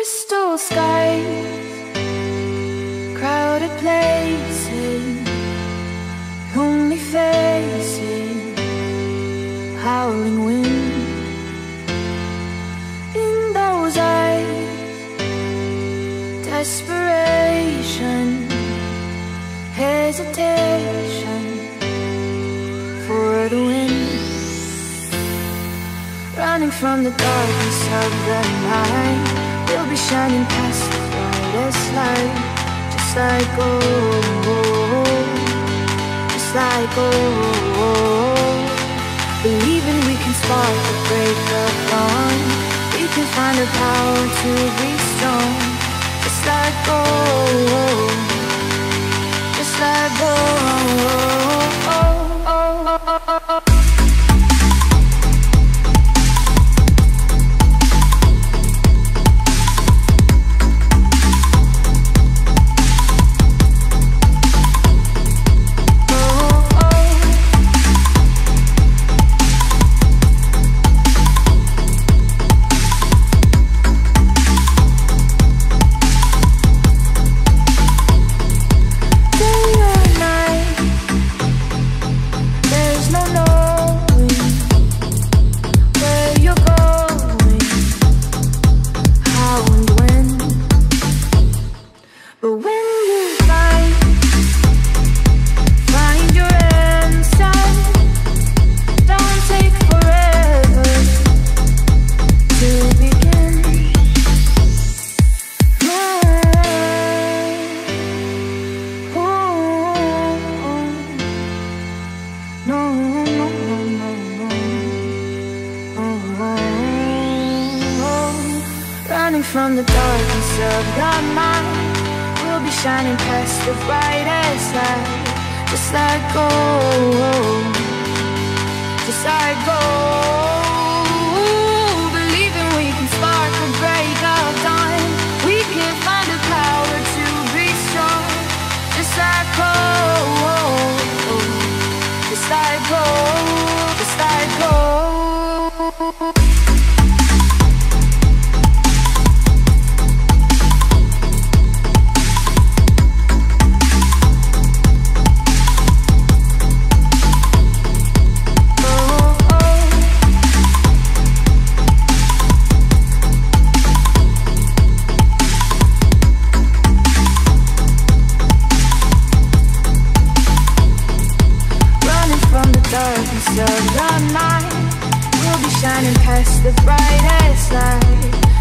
Crystal skies, crowded places, lonely faces, howling wind. In those eyes, desperation, hesitation for the wind. Running from the darkness of the night We'll be shining past the brightest light Just like gold Just like gold Believing we can spark the break of dawn We can find the power to be strong Just like gold Just like gold how From the darkness of the mind, we'll be shining past the brightest light, just like gold, just like gold. Darkest of the night. We'll be shining past the brightest light.